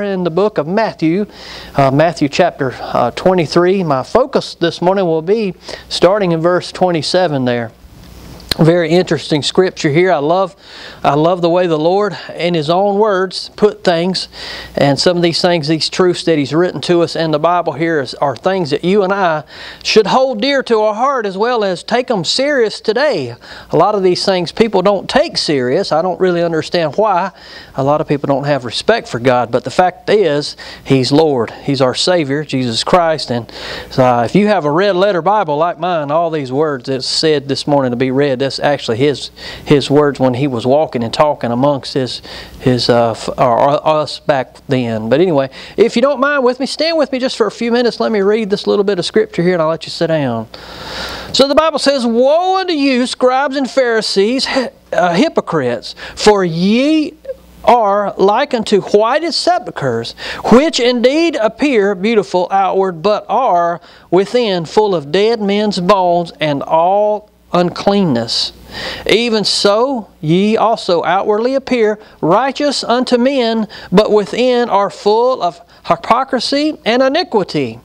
in the book of Matthew, uh, Matthew chapter uh, 23. My focus this morning will be starting in verse 27 there very interesting scripture here. I love, I love the way the Lord, in His own words, put things, and some of these things, these truths that He's written to us in the Bible here, is, are things that you and I should hold dear to our heart as well as take them serious today. A lot of these things people don't take serious. I don't really understand why. A lot of people don't have respect for God, but the fact is, He's Lord. He's our Savior, Jesus Christ. And uh, if you have a red letter Bible like mine, all these words that's said this morning to be read that's actually his his words when he was walking and talking amongst his his uh, or us back then. But anyway, if you don't mind with me, stand with me just for a few minutes. Let me read this little bit of scripture here, and I'll let you sit down. So the Bible says, "Woe unto you, scribes and Pharisees, uh, hypocrites! For ye are like unto whited sepulchres, which indeed appear beautiful outward, but are within full of dead men's bones and all uncleanness. Even so, ye also outwardly appear righteous unto men, but within are full of hypocrisy and iniquity.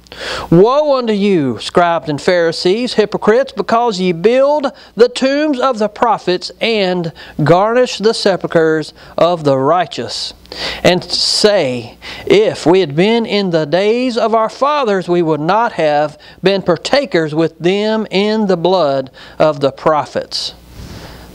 Woe unto you, scribes and Pharisees, hypocrites, because ye build the tombs of the prophets and garnish the sepulchres of the righteous. And say, If we had been in the days of our fathers, we would not have been partakers with them in the blood of the prophets.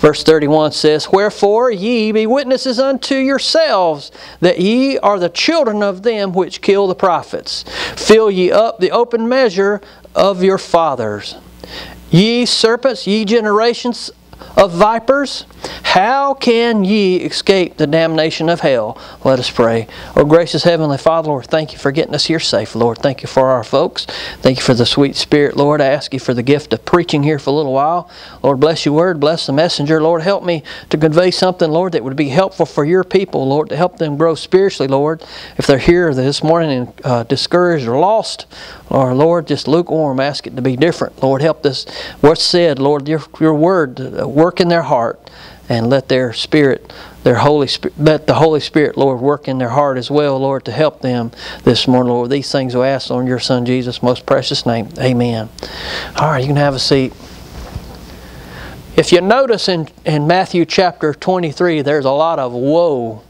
Verse 31 says, Wherefore ye be witnesses unto yourselves that ye are the children of them which kill the prophets. Fill ye up the open measure of your fathers. Ye serpents, ye generations of vipers, how can ye escape the damnation of hell? Let us pray. Oh, gracious Heavenly Father, Lord, thank you for getting us here safe, Lord. Thank you for our folks. Thank you for the sweet Spirit, Lord. I ask you for the gift of preaching here for a little while. Lord, bless your word. Bless the messenger. Lord, help me to convey something, Lord, that would be helpful for your people, Lord, to help them grow spiritually, Lord. If they're here this morning and uh, discouraged or lost, or Lord, just lukewarm, ask it to be different. Lord, help this, what's said, Lord, your, your word, work in their heart and let their spirit, their Holy Spirit, let the Holy Spirit, Lord, work in their heart as well, Lord, to help them this morning, Lord. These things we ask on your Son Jesus' most precious name. Amen. All right, you can have a seat. If you notice in, in Matthew chapter 23, there's a lot of woe,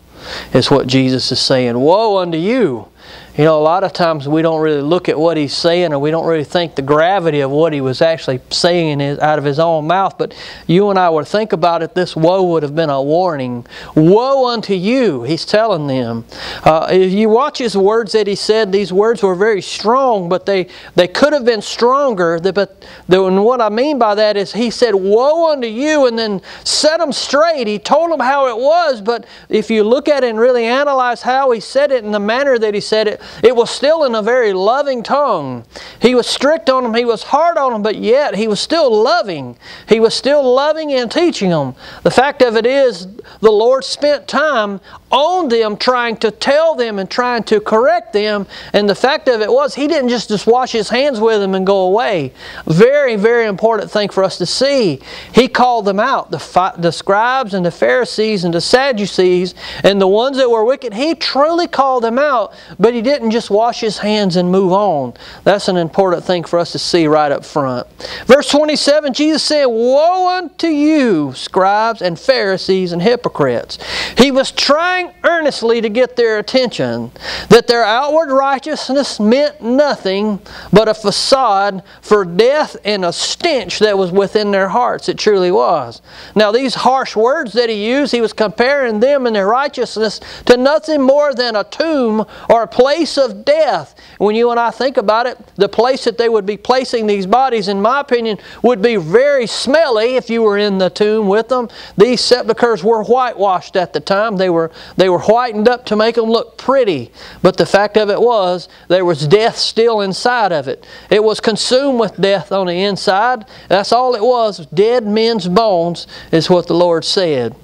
is what Jesus is saying. Woe unto you you know, a lot of times we don't really look at what he's saying or we don't really think the gravity of what he was actually saying out of his own mouth. But you and I would think about it, this woe would have been a warning. Woe unto you, he's telling them. Uh, if you watch his words that he said, these words were very strong, but they, they could have been stronger. But and what I mean by that is he said, Woe unto you, and then set them straight. He told them how it was, but if you look at it and really analyze how he said it and the manner that he said it, it was still in a very loving tongue. He was strict on them, he was hard on them, but yet he was still loving. He was still loving and teaching them. The fact of it is, the Lord spent time on them trying to tell them and trying to correct them. And the fact of it was, He didn't just, just wash His hands with them and go away. Very, very important thing for us to see. He called them out, the, the scribes and the Pharisees and the Sadducees and the ones that were wicked. He truly called them out, but He didn't just wash His hands and move on. That's an important thing for us to see right up front. Verse 27, Jesus said, Woe unto you, scribes and Pharisees and hypocrites. He was trying trying earnestly to get their attention that their outward righteousness meant nothing but a facade for death and a stench that was within their hearts. It truly was. Now, these harsh words that he used, he was comparing them and their righteousness to nothing more than a tomb or a place of death. When you and I think about it, the place that they would be placing these bodies, in my opinion, would be very smelly if you were in the tomb with them. These sepulchres were whitewashed at the time. They were they were whitened up to make them look pretty, but the fact of it was there was death still inside of it. It was consumed with death on the inside. That's all it was. Dead men's bones is what the Lord said.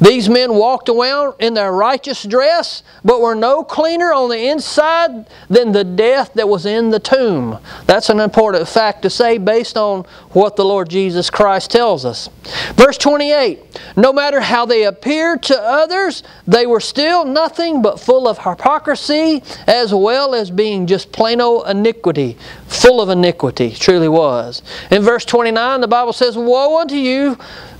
These men walked around in their righteous dress, but were no cleaner on the inside than the death that was in the tomb. That's an important fact to say based on what the Lord Jesus Christ tells us. Verse 28 No matter how they appeared to others, they were were still nothing but full of hypocrisy as well as being just plain old iniquity. Full of iniquity, truly was. In verse 29, the Bible says, Woe unto you,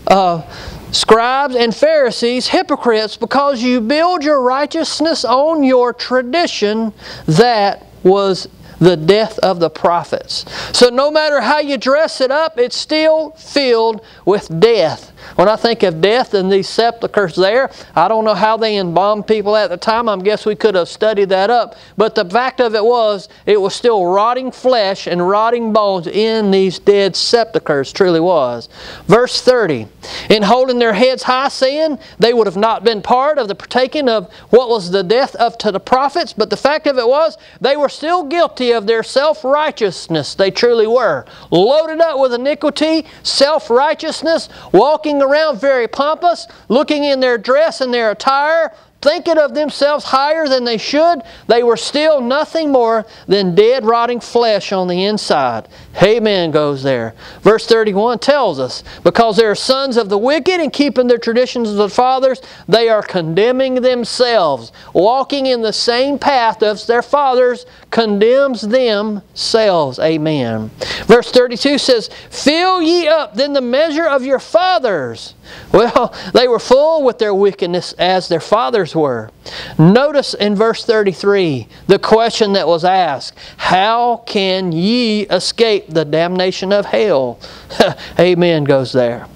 uh, scribes and Pharisees, hypocrites, because you build your righteousness on your tradition that was the death of the prophets. So no matter how you dress it up, it's still filled with death. When I think of death and these sepulchres there, I don't know how they embalmed people at the time. I guess we could have studied that up. But the fact of it was, it was still rotting flesh and rotting bones in these dead sepulchres, truly was. Verse 30 In holding their heads high, saying they would have not been part of the partaking of what was the death of to the prophets, but the fact of it was, they were still guilty of their self righteousness. They truly were. Loaded up with iniquity, self righteousness, walking around very pompous, looking in their dress and their attire, thinking of themselves higher than they should, they were still nothing more than dead, rotting flesh on the inside. Amen goes there. Verse 31 tells us, because they are sons of the wicked and keeping their traditions of the fathers, they are condemning themselves. Walking in the same path as their fathers condemns themselves. Amen. Verse 32 says, Fill ye up then the measure of your fathers. Well, they were full with their wickedness as their fathers were. Notice in verse 33 the question that was asked How can ye escape the damnation of hell? Amen goes there.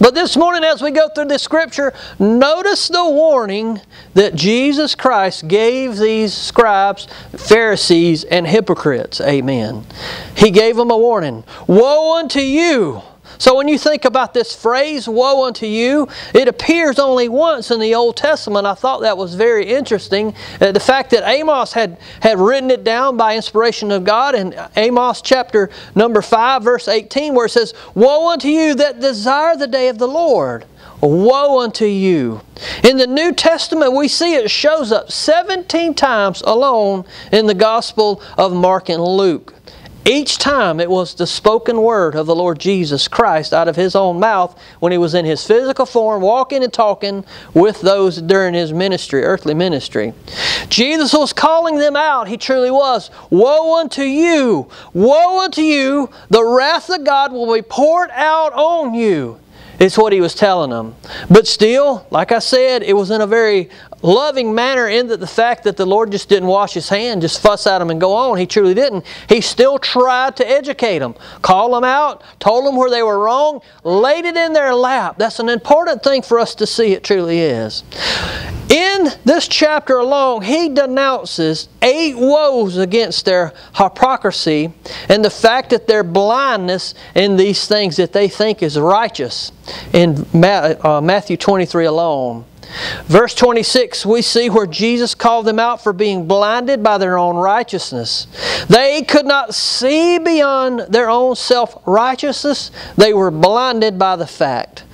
But this morning, as we go through this scripture, notice the warning that Jesus Christ gave these scribes, Pharisees, and hypocrites. Amen. He gave them a warning Woe unto you! So when you think about this phrase, woe unto you, it appears only once in the Old Testament. I thought that was very interesting. Uh, the fact that Amos had, had written it down by inspiration of God in Amos chapter number 5, verse 18, where it says, Woe unto you that desire the day of the Lord. Woe unto you. In the New Testament, we see it shows up 17 times alone in the Gospel of Mark and Luke. Each time it was the spoken word of the Lord Jesus Christ out of His own mouth when He was in His physical form, walking and talking with those during His ministry, earthly ministry. Jesus was calling them out. He truly was. Woe unto you! Woe unto you! The wrath of God will be poured out on you. It's what he was telling them. But still, like I said, it was in a very loving manner in that the fact that the Lord just didn't wash his hand, just fuss at them and go on. He truly didn't. He still tried to educate them, call them out, told them where they were wrong, laid it in their lap. That's an important thing for us to see, it truly is. In this chapter alone, he denounces eight woes against their hypocrisy and the fact that their blindness in these things that they think is righteous in uh, Matthew 23 alone. Verse 26, we see where Jesus called them out for being blinded by their own righteousness. They could not see beyond their own self righteousness, they were blinded by the fact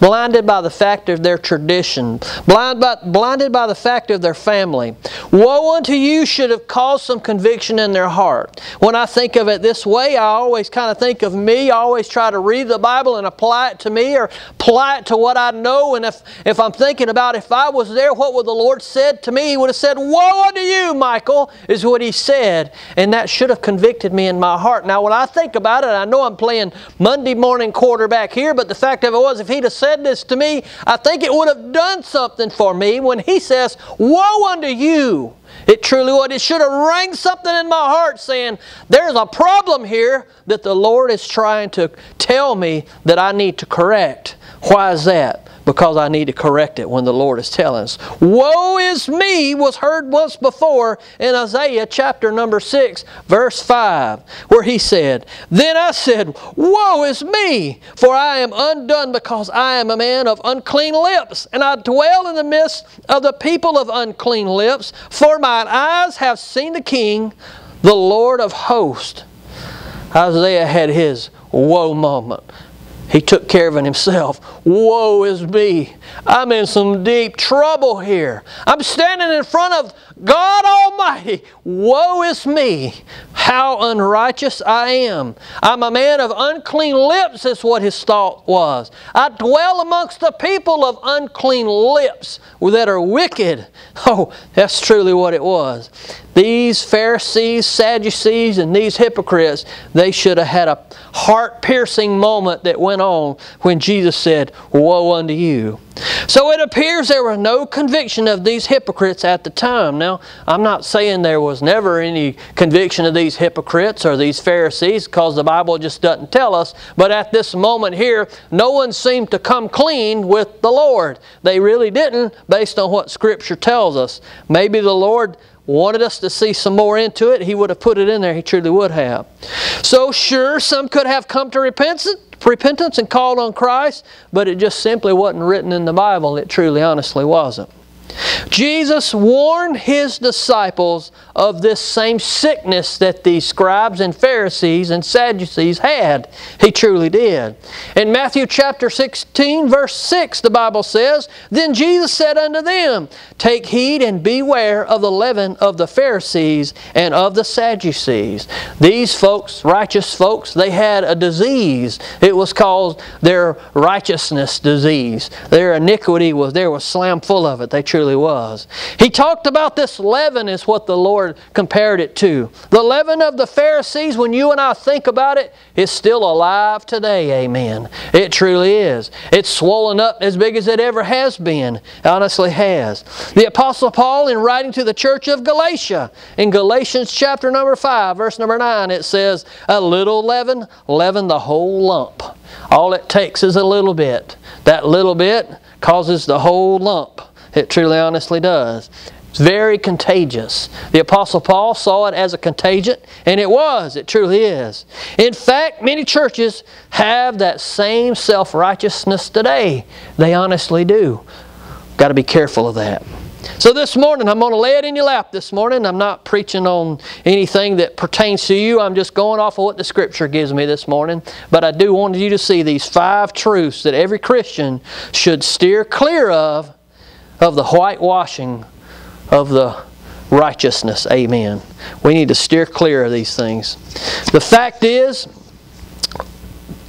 blinded by the fact of their tradition, blind by, blinded by the fact of their family. Woe unto you should have caused some conviction in their heart. When I think of it this way, I always kind of think of me. I always try to read the Bible and apply it to me or apply it to what I know. And if, if I'm thinking about if I was there, what would the Lord said to me? He would have said, Woe unto you, Michael, is what he said. And that should have convicted me in my heart. Now, when I think about it, I know I'm playing Monday morning quarterback here, but the fact of it was, if he'd have said, said this to me, I think it would have done something for me when he says, Woe unto you! It truly would. It should have rang something in my heart saying, There's a problem here that the Lord is trying to tell me that I need to correct. Why is that? Because I need to correct it when the Lord is telling us. Woe is me was heard once before in Isaiah chapter number 6, verse 5, where he said, Then I said, Woe is me, for I am undone because I am a man of unclean lips, and I dwell in the midst of the people of unclean lips, for mine eyes have seen the King, the Lord of hosts. Isaiah had his woe moment. He took care of it himself. Woe is me. I'm in some deep trouble here. I'm standing in front of God Almighty, woe is me! How unrighteous I am! I'm a man of unclean lips, is what his thought was. I dwell amongst the people of unclean lips that are wicked. Oh, that's truly what it was. These Pharisees, Sadducees, and these hypocrites, they should have had a heart piercing moment that went on when Jesus said, Woe unto you. So it appears there was no conviction of these hypocrites at the time. Now, I'm not saying there was never any conviction of these hypocrites or these Pharisees because the Bible just doesn't tell us, but at this moment here, no one seemed to come clean with the Lord. They really didn't, based on what Scripture tells us. Maybe the Lord wanted us to see some more into it, he would have put it in there. He truly would have. So, sure, some could have come to repentance, repentance and called on Christ, but it just simply wasn't written in the Bible. It truly, honestly wasn't. Jesus warned his disciples of this same sickness that the scribes and Pharisees and Sadducees had. He truly did. In Matthew chapter 16, verse 6, the Bible says, Then Jesus said unto them, Take heed and beware of the leaven of the Pharisees and of the Sadducees. These folks, righteous folks, they had a disease. It was called their righteousness disease. Their iniquity was there was slam full of it. They truly was. He talked about this leaven is what the Lord compared it to. The leaven of the Pharisees, when you and I think about it, is still alive today. Amen. It truly is. It's swollen up as big as it ever has been. Honestly has. The Apostle Paul, in writing to the church of Galatia, in Galatians chapter number 5, verse number 9, it says, A little leaven, leaven the whole lump. All it takes is a little bit. That little bit causes the whole lump. It truly honestly does. It's very contagious. The Apostle Paul saw it as a contagion, and it was. It truly is. In fact, many churches have that same self righteousness today. They honestly do. Got to be careful of that. So this morning, I'm going to lay it in your lap this morning. I'm not preaching on anything that pertains to you. I'm just going off of what the Scripture gives me this morning. But I do want you to see these five truths that every Christian should steer clear of, of the whitewashing of the righteousness. Amen. We need to steer clear of these things. The fact is,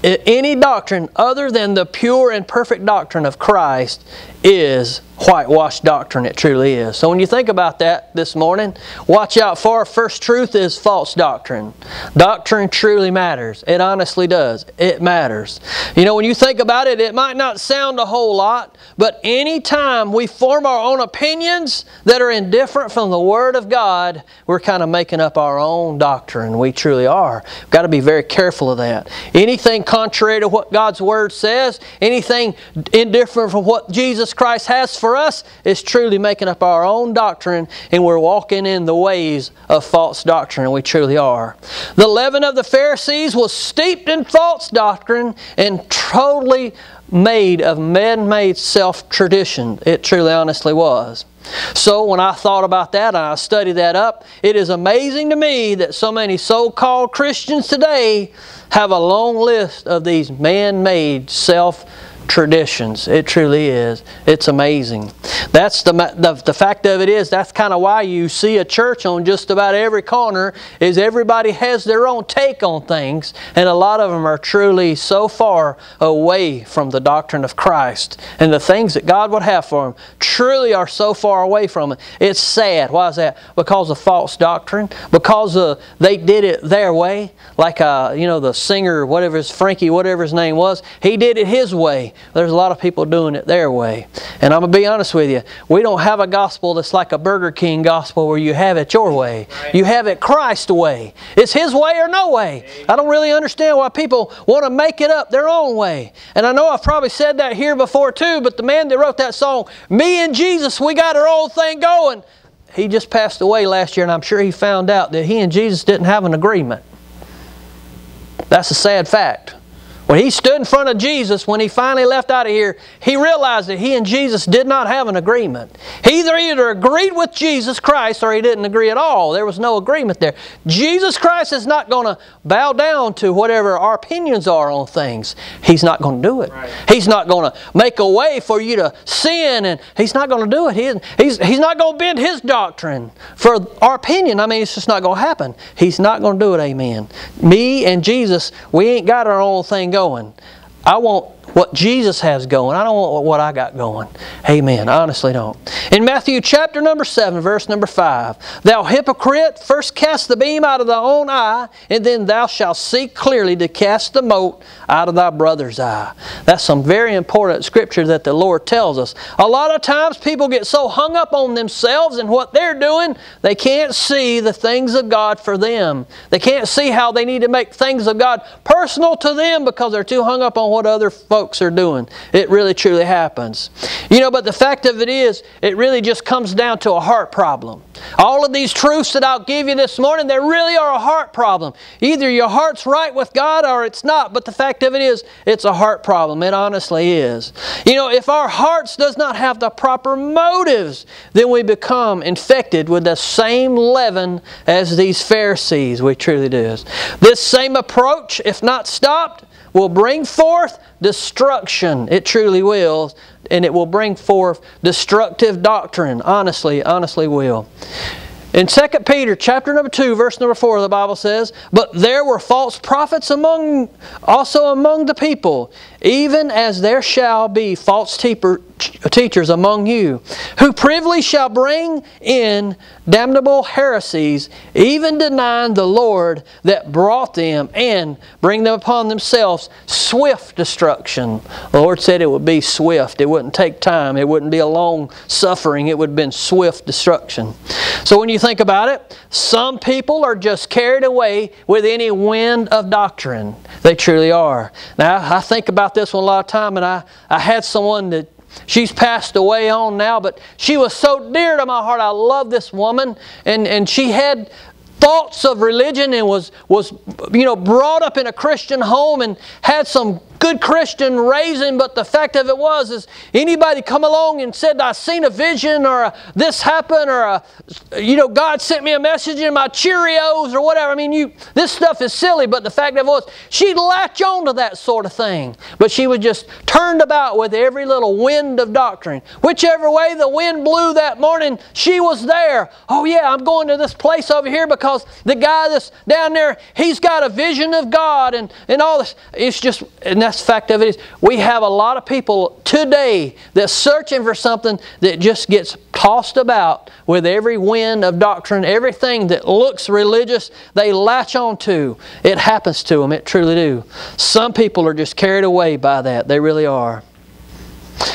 any doctrine other than the pure and perfect doctrine of Christ is whitewashed doctrine. It truly is. So when you think about that this morning, watch out for first truth is false doctrine. Doctrine truly matters. It honestly does. It matters. You know, when you think about it, it might not sound a whole lot, but anytime we form our own opinions that are indifferent from the Word of God, we're kind of making up our own doctrine. We truly are. We've got to be very careful of that. Anything contrary to what God's Word says, anything indifferent from what Jesus Christ has for us, is truly making up our own doctrine and we're walking in the ways of false doctrine, and we truly are. The leaven of the Pharisees was steeped in false doctrine and totally made of man-made self-tradition. It truly honestly was. So when I thought about that and I studied that up, it is amazing to me that so many so-called Christians today have a long list of these man-made self traditions. It truly is. It's amazing. That's the, the, the fact of it is that's kind of why you see a church on just about every corner is everybody has their own take on things and a lot of them are truly so far away from the doctrine of Christ and the things that God would have for them truly are so far away from it. It's sad. Why is that? Because of false doctrine. Because uh, they did it their way. Like uh, you know the singer, whatever his Frankie, whatever his name was, he did it his way. There's a lot of people doing it their way. And I'm going to be honest with you. We don't have a gospel that's like a Burger King gospel where you have it your way. You have it Christ's way. It's His way or no way. I don't really understand why people want to make it up their own way. And I know I've probably said that here before too, but the man that wrote that song, Me and Jesus, we got our own thing going. He just passed away last year, and I'm sure he found out that he and Jesus didn't have an agreement. That's a sad fact. When he stood in front of Jesus, when he finally left out of here, he realized that he and Jesus did not have an agreement. He either, either agreed with Jesus Christ or he didn't agree at all. There was no agreement there. Jesus Christ is not going to bow down to whatever our opinions are on things. He's not going to do it. Right. He's not going to make a way for you to sin, and he's not going to do it. He, he's, he's not going to bend his doctrine for our opinion. I mean, it's just not going to happen. He's not going to do it, amen. Me and Jesus, we ain't got our own thing going. I want what Jesus has going. I don't want what I got going. Amen. I honestly don't. In Matthew chapter number 7, verse number 5, Thou hypocrite, first cast the beam out of thy own eye, and then thou shalt see clearly to cast the mote out of thy brother's eye. That's some very important scripture that the Lord tells us. A lot of times people get so hung up on themselves and what they're doing, they can't see the things of God for them. They can't see how they need to make things of God personal to them because they're too hung up on what other folks folks are doing. It really truly happens. You know, but the fact of it is, it really just comes down to a heart problem. All of these truths that I'll give you this morning, they really are a heart problem. Either your heart's right with God or it's not, but the fact of it is, it's a heart problem. It honestly is. You know, if our hearts does not have the proper motives, then we become infected with the same leaven as these Pharisees. We truly do. This same approach, if not stopped, will bring forth destruction. It truly will. And it will bring forth destructive doctrine. Honestly, honestly will. In 2 Peter chapter number 2, verse number 4, the Bible says, But there were false prophets among also among the people, even as there shall be false teeper, teachers among you, who privily shall bring in damnable heresies, even denying the Lord that brought them, and bring them upon themselves swift destruction. The Lord said it would be swift. It wouldn't take time. It wouldn't be a long suffering. It would have been swift destruction. So when you think about it, some people are just carried away with any wind of doctrine. They truly are. Now, I think about this one a lot of time, and I, I had someone that She's passed away on now, but she was so dear to my heart. I love this woman, and, and she had thoughts of religion and was, was you know, brought up in a Christian home and had some good Christian raising, but the fact of it was is anybody come along and said, I seen a vision or a, this happened or a, you know, God sent me a message in my Cheerios or whatever. I mean, you this stuff is silly, but the fact of it was she'd latch on to that sort of thing. But she was just turned about with every little wind of doctrine. Whichever way the wind blew that morning, she was there. Oh yeah, I'm going to this place over here because the guy that's down there, he's got a vision of God and, and all this. It's just and the fact of it is we have a lot of people today that's searching for something that just gets tossed about with every wind of doctrine, everything that looks religious, they latch on to. It happens to them, it truly do. Some people are just carried away by that. They really are.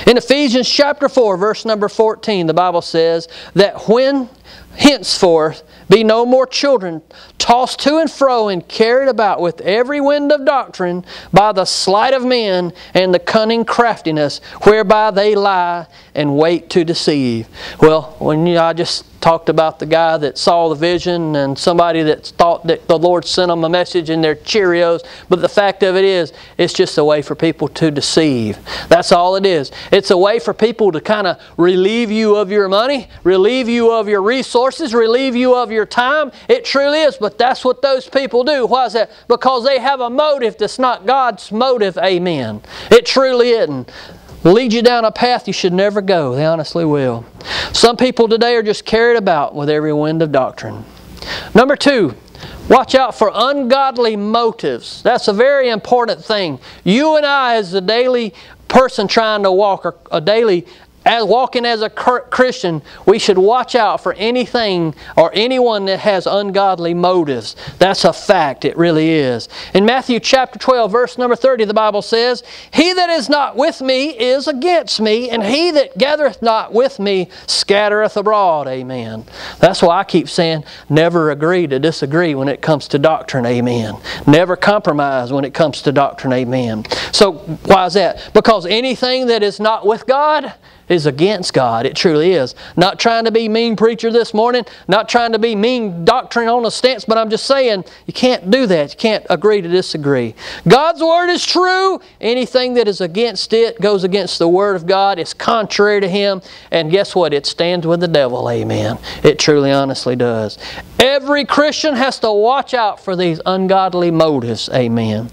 In Ephesians chapter 4, verse number 14, the Bible says that when henceforth be no more children, tossed to and fro and carried about with every wind of doctrine by the sleight of men and the cunning craftiness whereby they lie and wait to deceive. Well, when you, I just talked about the guy that saw the vision and somebody that thought that the Lord sent them a message in their Cheerios. But the fact of it is, it's just a way for people to deceive. That's all it is. It's a way for people to kind of relieve you of your money, relieve you of your resources, relieve you of your time. It truly is. But that's what those people do. Why is that? Because they have a motive that's not God's motive. Amen. It truly isn't lead you down a path you should never go. They honestly will. Some people today are just carried about with every wind of doctrine. Number two, watch out for ungodly motives. That's a very important thing. You and I, as a daily person trying to walk a daily as walking as a Christian, we should watch out for anything or anyone that has ungodly motives. That's a fact, it really is. In Matthew chapter 12, verse number 30, the Bible says, He that is not with me is against me, and he that gathereth not with me scattereth abroad. Amen. That's why I keep saying, never agree to disagree when it comes to doctrine. Amen. Never compromise when it comes to doctrine. Amen. So, why is that? Because anything that is not with God, is against God. It truly is. Not trying to be mean preacher this morning, not trying to be mean doctrine on a stance, but I'm just saying you can't do that. You can't agree to disagree. God's word is true. Anything that is against it goes against the word of God. It's contrary to Him. And guess what? It stands with the devil. Amen. It truly, honestly does. Every Christian has to watch out for these ungodly motives. Amen.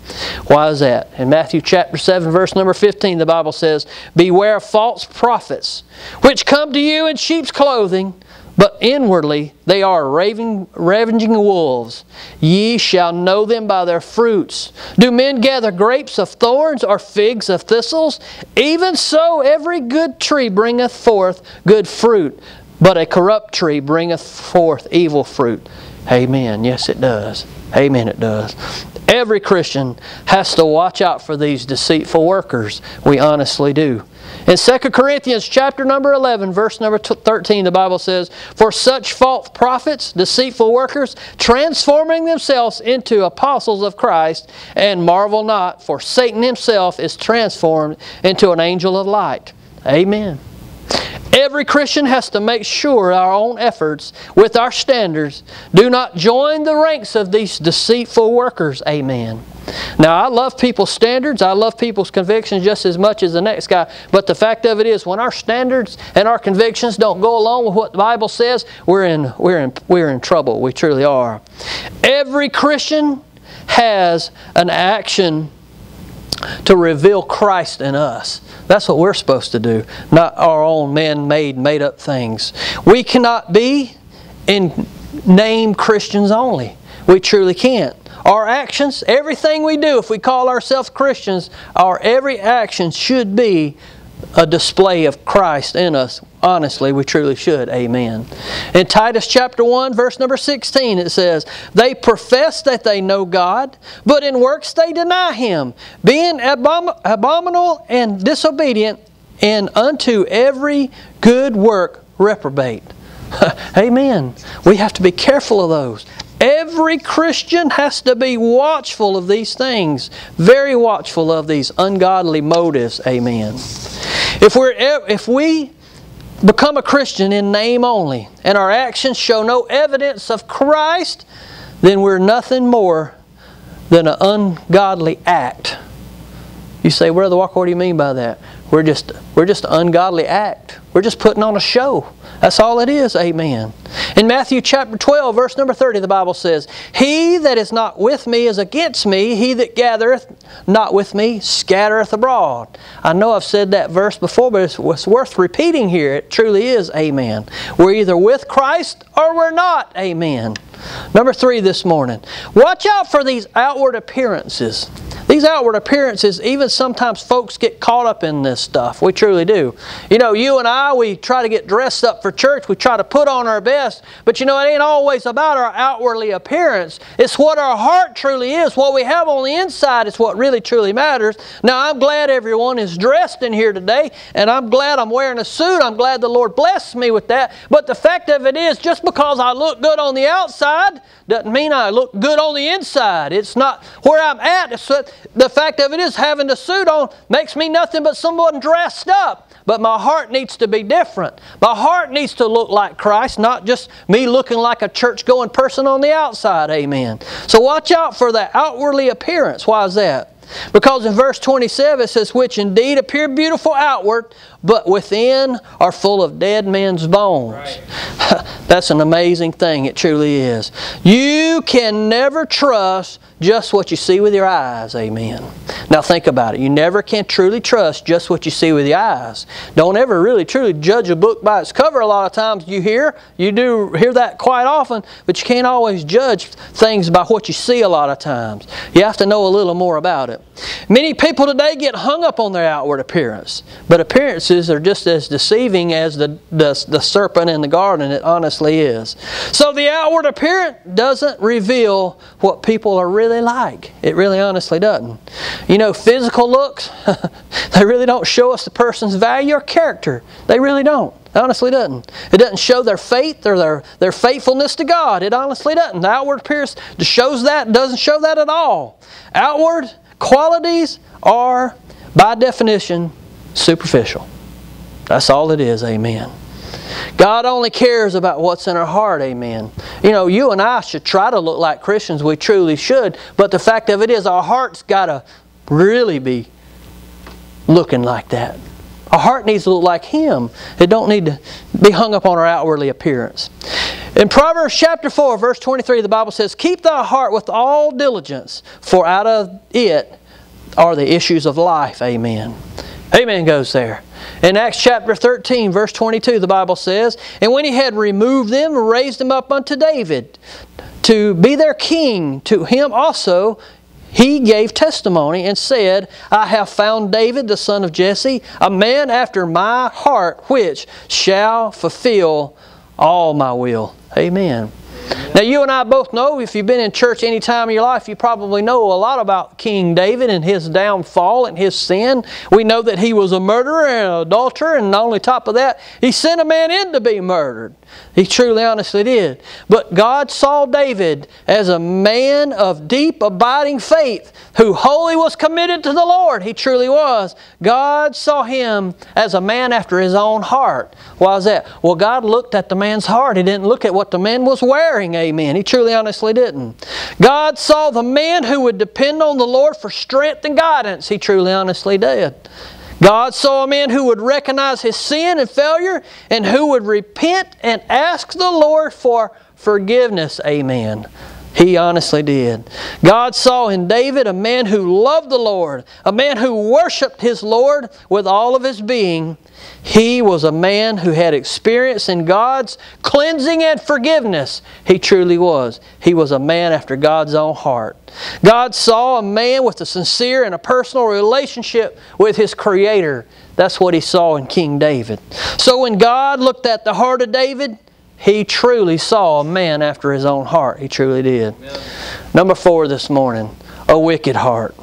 Why is that? In Matthew chapter 7, verse number 15, the Bible says, Beware of false prophets, which come to you in sheep's clothing, but inwardly they are raving, ravaging wolves. Ye shall know them by their fruits. Do men gather grapes of thorns or figs of thistles? Even so, every good tree bringeth forth good fruit, but a corrupt tree bringeth forth evil fruit. Amen. Yes, it does. Amen, it does. Every Christian has to watch out for these deceitful workers. We honestly do. In 2 Corinthians chapter number 11, verse number 13, the Bible says, For such false prophets, deceitful workers, transforming themselves into apostles of Christ, and marvel not, for Satan himself is transformed into an angel of light. Amen. Every Christian has to make sure our own efforts with our standards do not join the ranks of these deceitful workers. Amen. Now, I love people's standards. I love people's convictions just as much as the next guy. But the fact of it is, when our standards and our convictions don't go along with what the Bible says, we're in, we're in, we're in trouble. We truly are. Every Christian has an action to reveal Christ in us. That's what we're supposed to do, not our own man made, made up things. We cannot be in name Christians only. We truly can't. Our actions, everything we do, if we call ourselves Christians, our every action should be a display of Christ in us. Honestly, we truly should. Amen. In Titus chapter 1, verse number 16, it says, They profess that they know God, but in works they deny Him, being abom- abominable and disobedient, and unto every good work reprobate. Amen. We have to be careful of those. Every Christian has to be watchful of these things, very watchful of these ungodly motives. Amen. If, we're, if we become a Christian in name only and our actions show no evidence of Christ, then we're nothing more than an ungodly act. You say, Brother Walker, what do you mean by that? We're just, we're just an ungodly act. We're just putting on a show. That's all it is, amen. In Matthew chapter 12, verse number 30, the Bible says, He that is not with me is against me, he that gathereth not with me scattereth abroad. I know I've said that verse before, but it's, worth repeating here. It truly is, amen. We're either with Christ or we're not, amen. Number three this morning, watch out for these outward appearances. These outward appearances, even sometimes folks get caught up in this stuff. We truly do. You know, you and I, we try to get dressed up for church. We try to put on our best. But you know, it ain't always about our outwardly appearance. It's what our heart truly is. What we have on the inside is what really truly matters. Now, I'm glad everyone is dressed in here today, and I'm glad I'm wearing a suit. I'm glad the Lord blessed me with that. But the fact of it is, just because I look good on the outside doesn't mean I look good on the inside. It's not where I'm at. It's the fact of it is, having the suit on makes me nothing but someone dressed up. But my heart needs to be different. My heart needs to look like Christ, not just me looking like a church going person on the outside. Amen. So watch out for the outwardly appearance. Why is that? Because in verse 27 it says, Which indeed appear beautiful outward, but within are full of dead men's bones. Right. That's an amazing thing. It truly is. You can never trust just what you see with your eyes. Amen. Now think about it. You never can truly trust just what you see with your eyes. Don't ever really truly judge a book by its cover. A lot of times you hear, you do hear that quite often, but you can't always judge things by what you see a lot of times. You have to know a little more about it. Many people today get hung up on their outward appearance, but appearances are just as deceiving as the, the, the serpent in the garden. It honestly is. So the outward appearance doesn't reveal what people are really like. It really honestly doesn't. You know, physical looks, they really don't show us the person's value or character. They really don't. Honestly doesn't. It doesn't show their faith or their, their faithfulness to God. It honestly doesn't. The outward appearance shows that, doesn't show that at all. Outward qualities are, by definition, superficial. That's all it is, amen. God only cares about what's in our heart, amen. You know, you and I should try to look like Christians, we truly should, but the fact of it is, our heart's got to really be looking like that. Our heart needs to look like Him. It don't need to be hung up on our outwardly appearance. In Proverbs chapter 4, verse 23, the Bible says, Keep thy heart with all diligence, for out of it are the issues of life. Amen. Amen goes there. In Acts chapter 13, verse 22, the Bible says, And when he had removed them, raised them up unto David to be their king, to him also he gave testimony and said, I have found David the son of Jesse, a man after my heart, which shall fulfill all my will. Amen. Now, you and I both know, if you've been in church any time in your life, you probably know a lot about King David and his downfall and his sin. We know that he was a murderer and an adulterer, and not only top of that, he sent a man in to be murdered. He truly, honestly did. But God saw David as a man of deep, abiding faith who wholly was committed to the Lord. He truly was. God saw him as a man after his own heart. Why is that? Well, God looked at the man's heart. He didn't look at what the man was wearing, amen. He truly, honestly didn't. God saw the man who would depend on the Lord for strength and guidance. He truly, honestly did. God saw a man who would recognize his sin and failure and who would repent and ask the Lord for forgiveness. Amen. He honestly did. God saw in David a man who loved the Lord, a man who worshiped his Lord with all of his being. He was a man who had experience in God's cleansing and forgiveness. He truly was. He was a man after God's own heart. God saw a man with a sincere and a personal relationship with his Creator. That's what he saw in King David. So when God looked at the heart of David, he truly saw a man after his own heart. He truly did. Amen. Number four this morning, a wicked heart.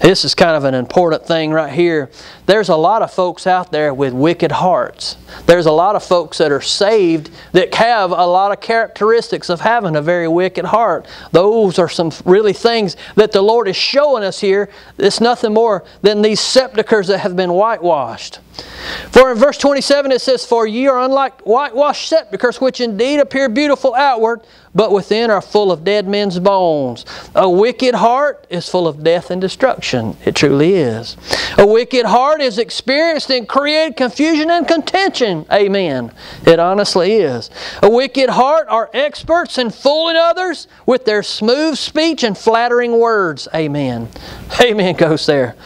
This is kind of an important thing right here. There's a lot of folks out there with wicked hearts. There's a lot of folks that are saved that have a lot of characteristics of having a very wicked heart. Those are some really things that the Lord is showing us here. It's nothing more than these sepulchres that have been whitewashed. For in verse 27 it says, For ye are unlike whitewashed sepulchres, which indeed appear beautiful outward, but within are full of dead men's bones. A wicked heart is full of death and destruction. It truly is. A wicked heart is experienced and create confusion and contention. Amen. It honestly is. A wicked heart are experts in fooling others with their smooth speech and flattering words. Amen. Amen goes there.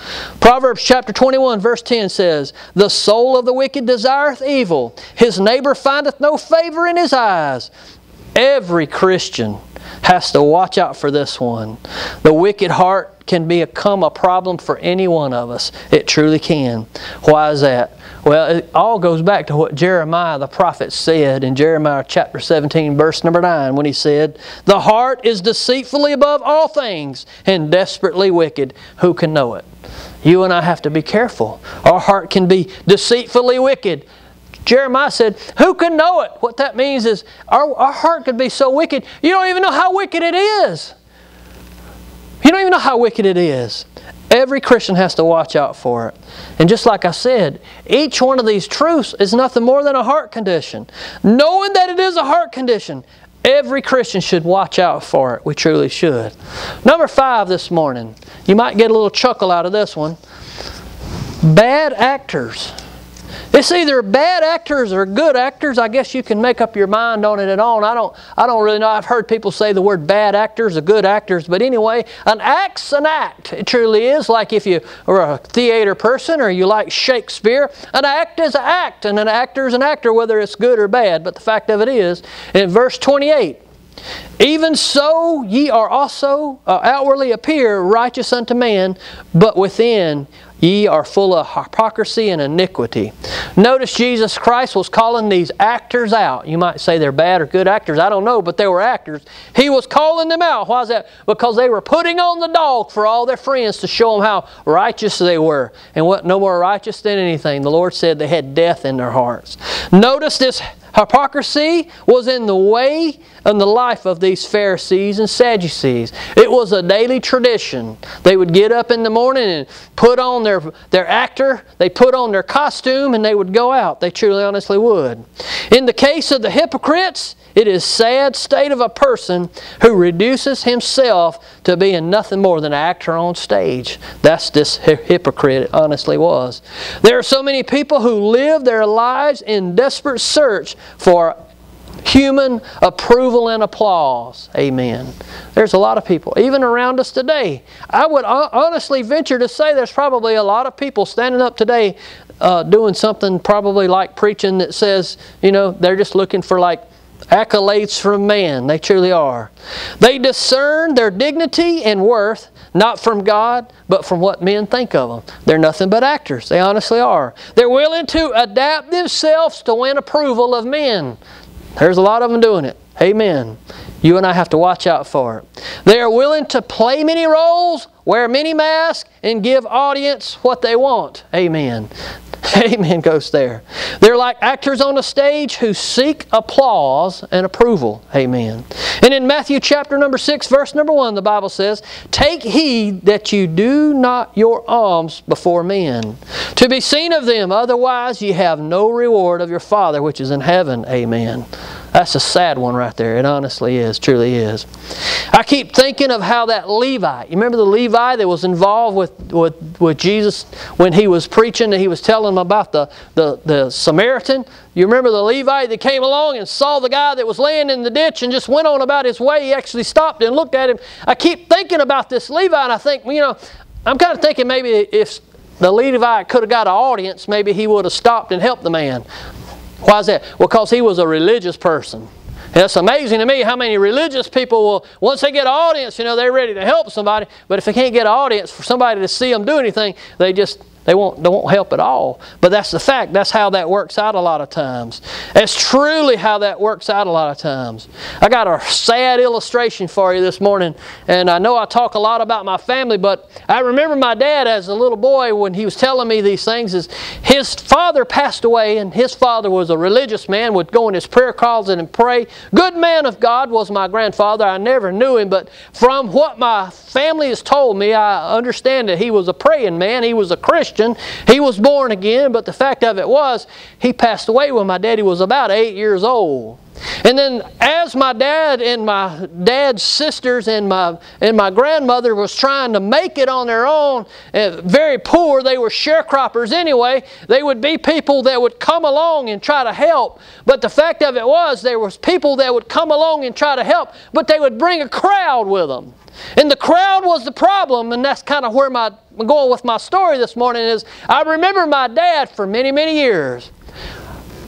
Proverbs chapter 21 verse 10 says, The soul of the wicked desireth evil. His neighbor findeth no favor in his eyes. Every Christian has to watch out for this one. The wicked heart can become a problem for any one of us. It truly can. Why is that? Well, it all goes back to what Jeremiah the prophet said in Jeremiah chapter 17, verse number 9, when he said, The heart is deceitfully above all things and desperately wicked. Who can know it? You and I have to be careful. Our heart can be deceitfully wicked. Jeremiah said, Who can know it? What that means is our, our heart could be so wicked, you don't even know how wicked it is. You don't even know how wicked it is. Every Christian has to watch out for it. And just like I said, each one of these truths is nothing more than a heart condition. Knowing that it is a heart condition, every Christian should watch out for it. We truly should. Number five this morning, you might get a little chuckle out of this one. Bad actors. It's either bad actors or good actors. I guess you can make up your mind on it and on. I don't, I don't really know. I've heard people say the word bad actors or good actors, but anyway, an act's an act. It truly is. Like if you are a theater person or you like Shakespeare, an act is an act, and an actor is an actor, whether it's good or bad. But the fact of it is, in verse 28, even so ye are also uh, outwardly appear righteous unto man, but within Ye are full of hypocrisy and iniquity. Notice Jesus Christ was calling these actors out. You might say they're bad or good actors. I don't know, but they were actors. He was calling them out. Why is that? Because they were putting on the dog for all their friends to show them how righteous they were. And what no more righteous than anything. The Lord said they had death in their hearts. Notice this Hypocrisy was in the way and the life of these Pharisees and Sadducees. It was a daily tradition. They would get up in the morning and put on their, their actor, they put on their costume, and they would go out. They truly honestly would. In the case of the hypocrites, it is sad state of a person who reduces himself to being nothing more than an actor on stage. That's this hypocrite honestly was. There are so many people who live their lives in desperate search for human approval and applause. Amen. There's a lot of people, even around us today. I would honestly venture to say there's probably a lot of people standing up today uh, doing something probably like preaching that says, you know, they're just looking for like accolades from man. They truly are. They discern their dignity and worth not from God, but from what men think of them. They're nothing but actors. They honestly are. They're willing to adapt themselves to win approval of men. There's a lot of them doing it. Amen. You and I have to watch out for it. They are willing to play many roles, wear many masks, and give audience what they want. Amen. Amen goes there. They're like actors on a stage who seek applause and approval. Amen. And in Matthew chapter number 6, verse number 1, the Bible says, Take heed that you do not your alms before men, to be seen of them, otherwise ye have no reward of your Father which is in heaven. Amen. That's a sad one right there. It honestly is, truly is. I keep thinking of how that Levi, you remember the Levi that was involved with, with, with Jesus when he was preaching and he was telling them about the, the, the Samaritan? You remember the Levi that came along and saw the guy that was laying in the ditch and just went on about his way? He actually stopped and looked at him. I keep thinking about this Levi and I think, you know, I'm kind of thinking maybe if the Levi could have got an audience, maybe he would have stopped and helped the man. Why is that? Well, because he was a religious person. And it's amazing to me how many religious people will, once they get an audience, you know, they're ready to help somebody. But if they can't get an audience for somebody to see them do anything, they just they won't, they won't help at all. But that's the fact. That's how that works out a lot of times. That's truly how that works out a lot of times. I got a sad illustration for you this morning. And I know I talk a lot about my family, but I remember my dad as a little boy when he was telling me these things. Is his father passed away, and his father was a religious man, would go in his prayer closet and pray. Good man of God was my grandfather. I never knew him, but from what my family has told me, I understand that he was a praying man. He was a Christian. Christian. He was born again, but the fact of it was, he passed away when my daddy was about eight years old. And then as my dad and my dad's sisters and my and my grandmother was trying to make it on their own, uh, very poor, they were sharecroppers anyway, they would be people that would come along and try to help. But the fact of it was there was people that would come along and try to help, but they would bring a crowd with them. And the crowd was the problem, and that's kind of where my, I'm going with my story this morning is I remember my dad for many, many years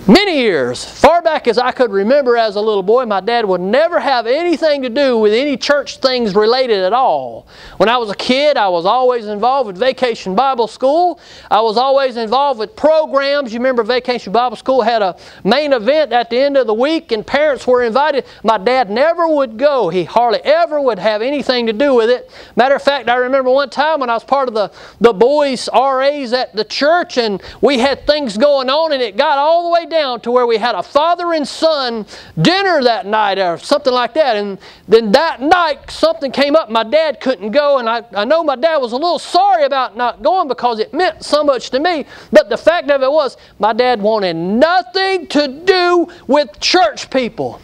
many years, far back as I could remember as a little boy, my dad would never have anything to do with any church things related at all. When I was a kid, I was always involved with Vacation Bible School. I was always involved with programs. You remember Vacation Bible School had a main event at the end of the week and parents were invited. My dad never would go. He hardly ever would have anything to do with it. Matter of fact, I remember one time when I was part of the, the boys' RAs at the church and we had things going on and it got all the way down to where we had a father and son dinner that night or something like that. And then that night, something came up. My dad couldn't go, and I, I know my dad was a little sorry about not going because it meant so much to me. But the fact of it was, my dad wanted nothing to do with church people.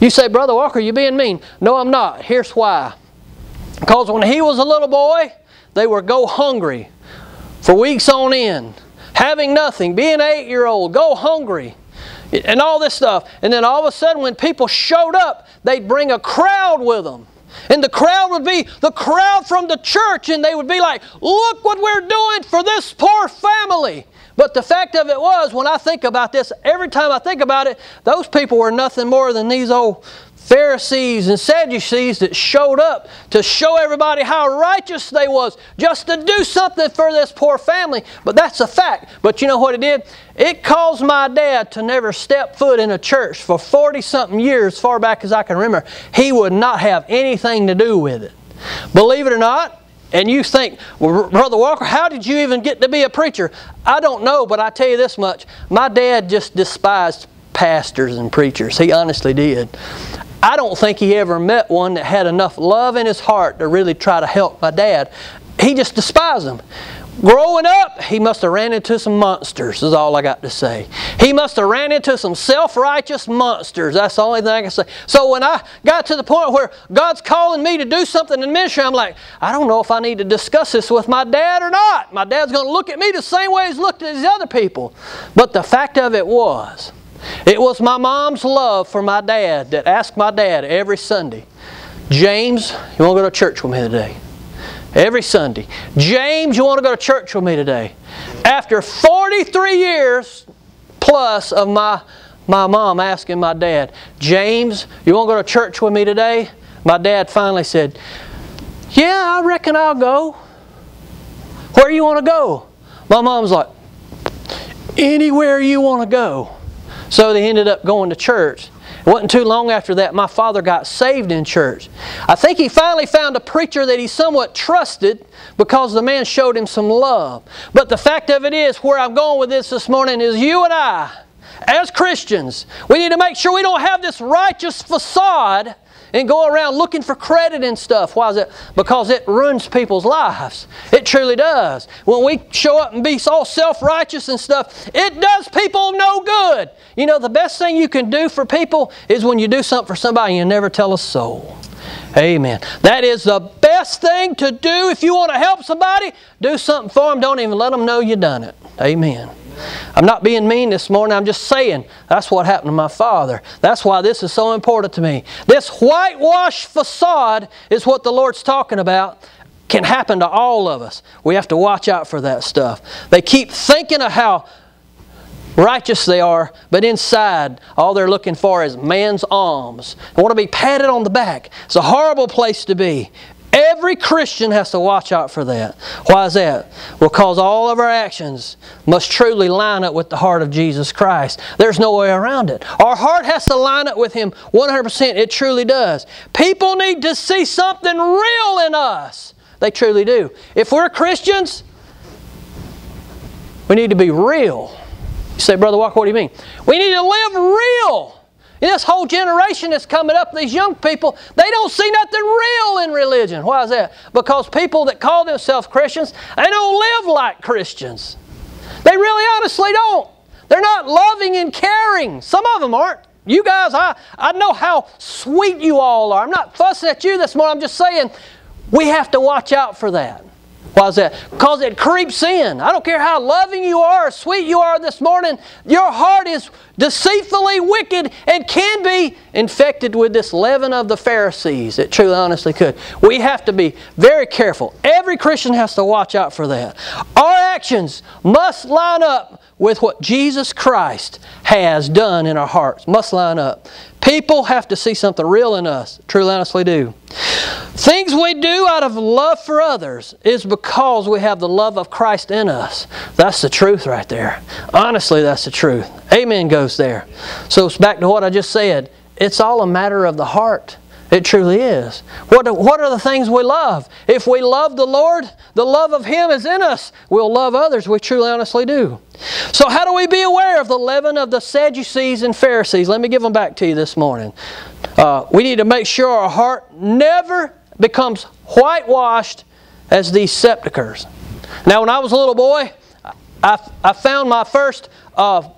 You say, Brother Walker, you being mean. No, I'm not. Here's why. Because when he was a little boy, they were go hungry for weeks on end having nothing, being an eight year old, go hungry, and all this stuff. And then all of a sudden, when people showed up, they'd bring a crowd with them. And the crowd would be the crowd from the church, and they would be like, Look what we're doing for this poor family. But the fact of it was, when I think about this, every time I think about it, those people were nothing more than these old Pharisees and Sadducees that showed up to show everybody how righteous they was just to do something for this poor family. But that's a fact. But you know what it did? It caused my dad to never step foot in a church for 40 something years, far back as I can remember. He would not have anything to do with it. Believe it or not, and you think, well, Brother Walker, how did you even get to be a preacher? I don't know, but I tell you this much. My dad just despised pastors and preachers. He honestly did. I don't think he ever met one that had enough love in his heart to really try to help my dad. He just despised them. Growing up, he must have ran into some monsters, is all I got to say. He must have ran into some self righteous monsters. That's the only thing I can say. So when I got to the point where God's calling me to do something in ministry, I'm like, I don't know if I need to discuss this with my dad or not. My dad's going to look at me the same way he's looked at these other people. But the fact of it was, it was my mom's love for my dad that asked my dad every Sunday, James, you want to go to church with me today? Every Sunday. James, you want to go to church with me today? After 43 years plus of my, my mom asking my dad, James, you want to go to church with me today? My dad finally said, Yeah, I reckon I'll go. Where you want to go? My mom's like, Anywhere you want to go. So they ended up going to church. It wasn't too long after that my father got saved in church. I think he finally found a preacher that he somewhat trusted because the man showed him some love. But the fact of it is, where I'm going with this this morning is you and I, as Christians, we need to make sure we don't have this righteous facade and go around looking for credit and stuff. Why is it? Because it ruins people's lives. It truly does. When we show up and be all self righteous and stuff, it does people no good. You know, the best thing you can do for people is when you do something for somebody and you never tell a soul. Amen. That is the best thing to do if you want to help somebody. Do something for them. Don't even let them know you done it. Amen. I'm not being mean this morning. I'm just saying that's what happened to my father. That's why this is so important to me. This whitewash facade is what the Lord's talking about. Can happen to all of us. We have to watch out for that stuff. They keep thinking of how righteous they are, but inside, all they're looking for is man's alms. They want to be patted on the back. It's a horrible place to be. Every Christian has to watch out for that. Why is that? Because all of our actions must truly line up with the heart of Jesus Christ. There's no way around it. Our heart has to line up with Him 100%. It truly does. People need to see something real in us. They truly do. If we're Christians, we need to be real. You say, Brother Walker, what do you mean? We need to live real. This whole generation that's coming up, these young people, they don't see nothing real in religion. Why is that? Because people that call themselves Christians, they don't live like Christians. They really honestly don't. They're not loving and caring. Some of them aren't. You guys, I, I know how sweet you all are. I'm not fussing at you this morning. I'm just saying we have to watch out for that. Why is that? Because it creeps in. I don't care how loving you are or sweet you are this morning, your heart is deceitfully wicked and can be infected with this leaven of the Pharisees. It truly, honestly could. We have to be very careful. Every Christian has to watch out for that. Our actions must line up with what Jesus Christ has done in our hearts. Must line up. People have to see something real in us. Truly, honestly do. Things we do out of love for others is because we have the love of Christ in us. That's the truth right there. Honestly, that's the truth. Amen goes there. So it's back to what I just said. It's all a matter of the heart. It truly is. What, what are the things we love? If we love the Lord, the love of Him is in us. We'll love others. We truly, honestly do. So, how do we be aware of the leaven of the Sadducees and Pharisees? Let me give them back to you this morning. Uh, we need to make sure our heart never becomes whitewashed as these sepulchres. Now, when I was a little boy, I, I found my first uh,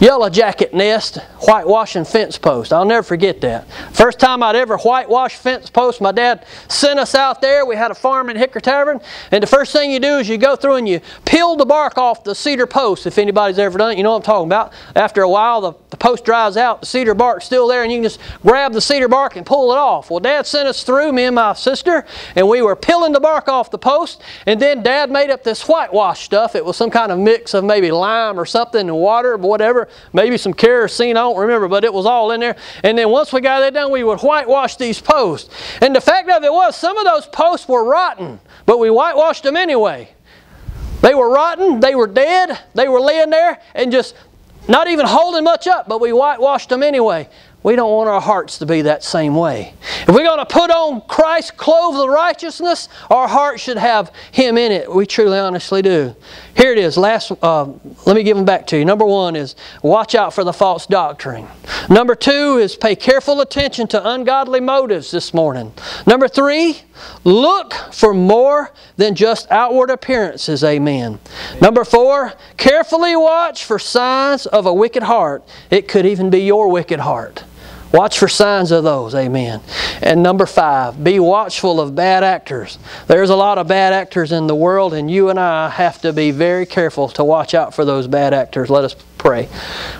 yellow jacket nest whitewashing fence post. I'll never forget that. First time I'd ever whitewashed fence post, my dad sent us out there. We had a farm in Hickory Tavern, and the first thing you do is you go through and you peel the bark off the cedar post. If anybody's ever done it, you know what I'm talking about. After a while, the, the post dries out, the cedar bark's still there, and you can just grab the cedar bark and pull it off. Well, Dad sent us through, me and my sister, and we were peeling the bark off the post, and then Dad made up this whitewash stuff. It was some kind of mix of maybe lime or something and water, or whatever, maybe some kerosene, I don't remember, but it was all in there. And then once we got that done, we would whitewash these posts. And the fact of it was, some of those posts were rotten, but we whitewashed them anyway. They were rotten, they were dead, they were laying there and just not even holding much up, but we whitewashed them anyway. we don't want our hearts to be that same way. If we're going to put on Christ's clothes of righteousness, our heart should have Him in it. We truly, honestly do. Here it is. Last, uh, let me give them back to you. Number one is watch out for the false doctrine. Number two is pay careful attention to ungodly motives this morning. Number three, look for more than just outward appearances. Amen. Number four, carefully watch for signs of a wicked heart. It could even be your wicked heart. Watch for signs of those, amen. And number five, be watchful of bad actors. There's a lot of bad actors in the world, and you and I have to be very careful to watch out for those bad actors. Let us pray.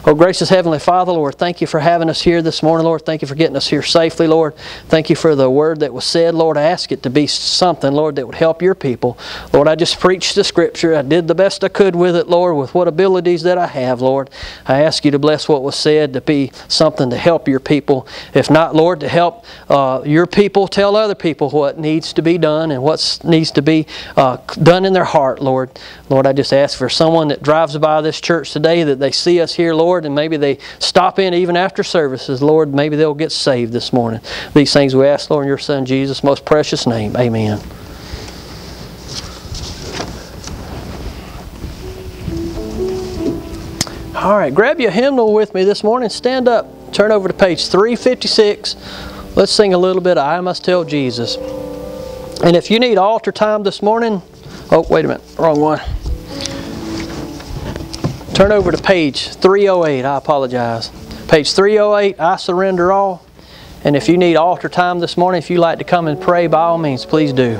Oh, gracious Heavenly Father, Lord, thank you for having us here this morning, Lord. Thank you for getting us here safely, Lord. Thank you for the word that was said, Lord. I ask it to be something, Lord, that would help your people. Lord, I just preached the scripture. I did the best I could with it, Lord, with what abilities that I have, Lord. I ask you to bless what was said to be something to help your people. If not, Lord, to help uh, your people tell other people what needs to be done and what needs to be uh, done in their heart, Lord. Lord, I just ask for someone that drives by this church today that they see us here, Lord, and maybe they stop in even after services, Lord, maybe they'll get saved this morning. These things we ask, Lord, in your Son Jesus' most precious name. Amen. All right, grab your hymnal with me this morning. Stand up, turn over to page 356. Let's sing a little bit of I Must Tell Jesus. And if you need altar time this morning, oh, wait a minute, wrong one. Turn over to page 308. I apologize. Page 308, I surrender all. And if you need altar time this morning, if you'd like to come and pray, by all means, please do.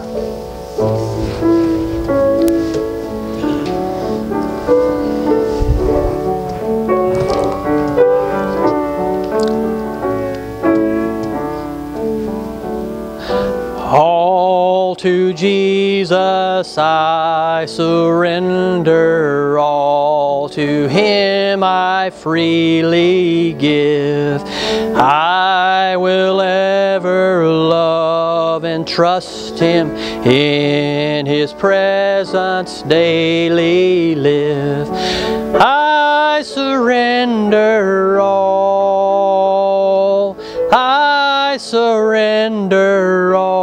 To Jesus I surrender all to Him I freely give. I will ever love and trust Him in His presence daily live. I surrender all. I surrender all.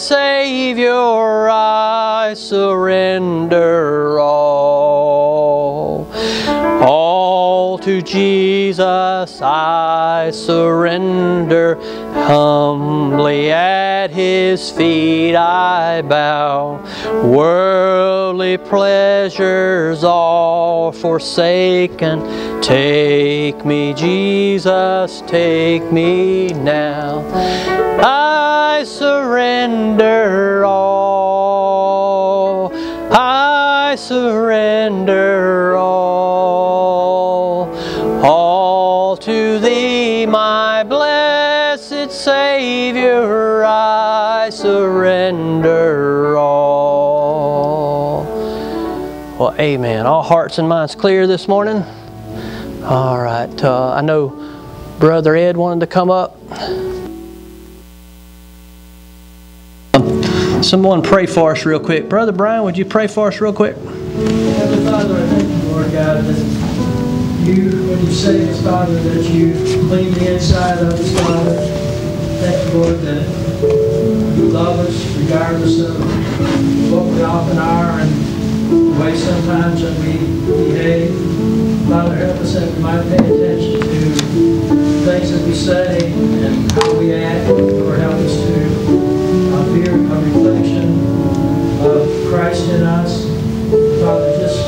Savior, I surrender all. All to Jesus I surrender, humbly at His feet I bow. Worldly pleasures all forsaken, take me, Jesus, take me now. I surrender all. I surrender all. Well, amen. All hearts and minds clear this morning? All right. Uh, I know Brother Ed wanted to come up. Someone pray for us real quick. Brother Brian, would you pray for us real quick? Heavenly Father, I thank you, Lord God, that you, when you save us, Father, that you clean the inside of us, Father. Thank you, Lord, that you love us regardless of what we often are and the way sometimes that we behave. Father, help us that we might pay attention to things that we say and how we act, or help us to appear be a reflection of Christ in us. Father, just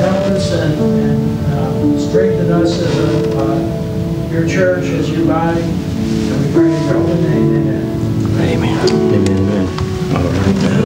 help us and, and uh, strengthen us as a, uh, your church, as your body. And we pray in your holy name. Amen. Amen. Amen. Amen. All right.